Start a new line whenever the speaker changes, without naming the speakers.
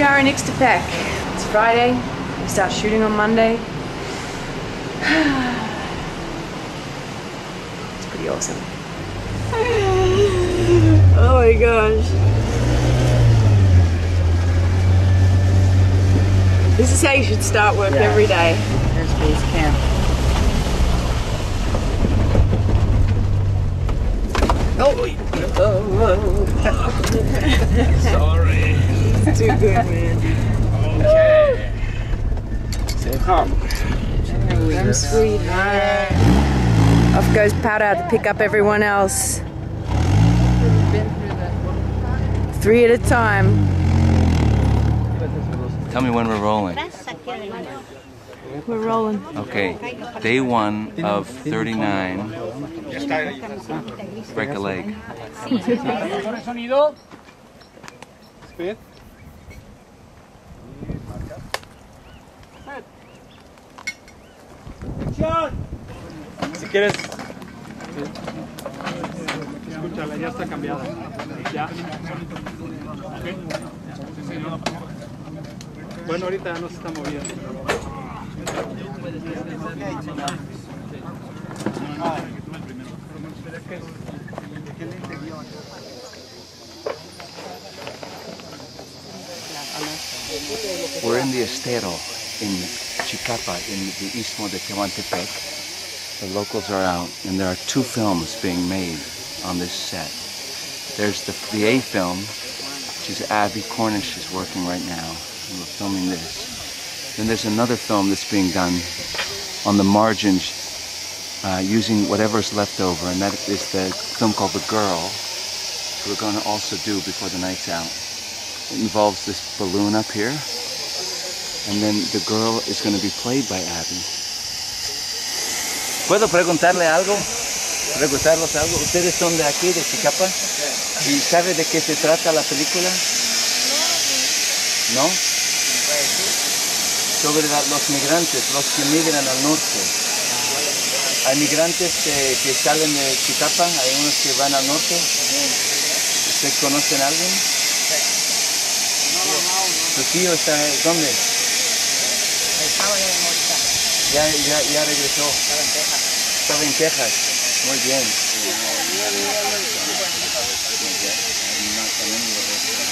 here we are in Ixtepec. It's Friday. We start shooting on Monday. It's pretty awesome. oh my gosh. This is how you should start work
Yeah.
every day.
There's base camp.
Sorry.
Too good, man.
Okay. Say come.
I'm sweet. Off goes Powder to pick up everyone else. Three at a time.
Tell me when we're rolling.
We're rolling.
Okay. Day one of 39. Break a leg.
Si quieres. Escúchala, ya está cambiada. Ya. Ok. Bueno, ahorita no se está moviendo.
We're in the Estero in Chicapa in the Istmo de Tehuantepec. The locals are out, and there are two films being made on this set. There's the, the A film, which is Abbie Cornish is working right now, and we're filming this. Then there's another film that's being done on the margins uh, using whatever's left over, and that is the film called The Girl, which we're going to also do before the night's out. It involves this balloon up here, and then the girl is going to be played by Abbie. ¿Puedo preguntarle algo? ¿Preguntarlos algo? ¿Ustedes son de aquí, de Chicapa? ¿Y sabe de qué se trata la película? ¿No? Sobre los migrantes, los que migran al norte. Hay migrantes que, que salen de Chicapa, hay unos que van al norte. ¿Ustedes conocen a alguien? ¿Tu tío está dónde? Ya, ya, ya regresó. Estaba en Texas. Muy bien. And cut.